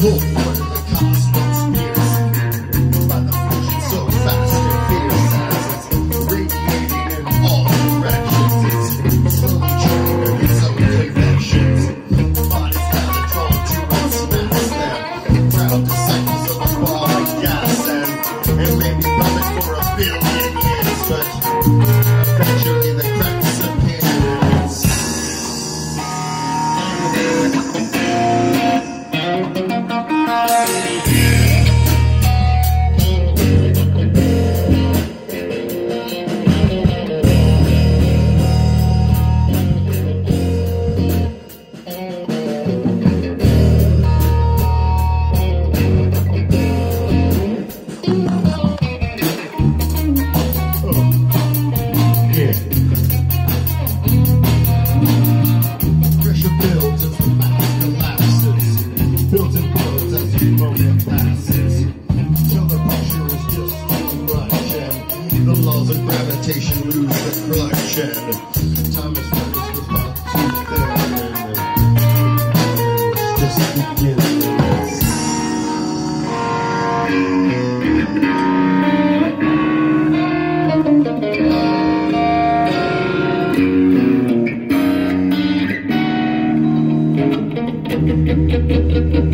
vou. meditation moves the collection. Thomas Brothers was there. Just.